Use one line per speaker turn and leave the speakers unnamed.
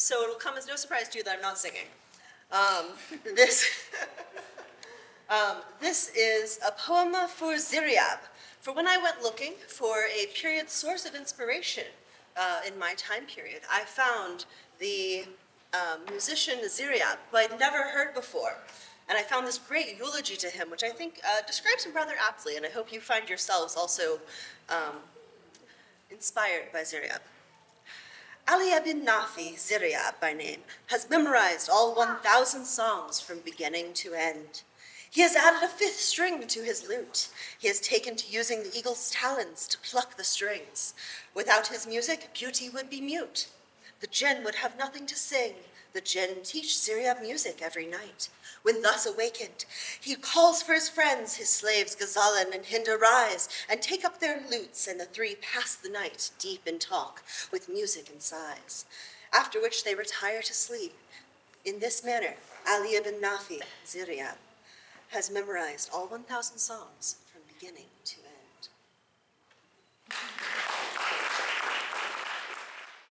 so it'll come as no surprise to you that I'm not singing. Um, this, um, this is a poem for Ziryab, for when I went looking for a period source of inspiration uh, in my time period, I found the um, musician Ziryab, who I'd never heard before. And I found this great eulogy to him, which I think uh, describes him rather aptly, and I hope you find yourselves also um, inspired by Ziryab. Ali ibn Nafi, Ziryab by name, has memorized all 1,000 songs from beginning to end. He has added a fifth string to his lute. He has taken to using the eagle's talons to pluck the strings. Without his music, beauty would be mute. The jinn would have nothing to sing. The jinn teach Ziryab music every night. When thus awakened, he calls for his friends, his slaves Ghazalin and Hind arise and take up their lutes, and the three pass the night deep in talk with music and sighs. After which they retire to sleep. In this manner, Ali ibn Nafi, Ziryab, has memorized all 1,000 songs from beginning to end.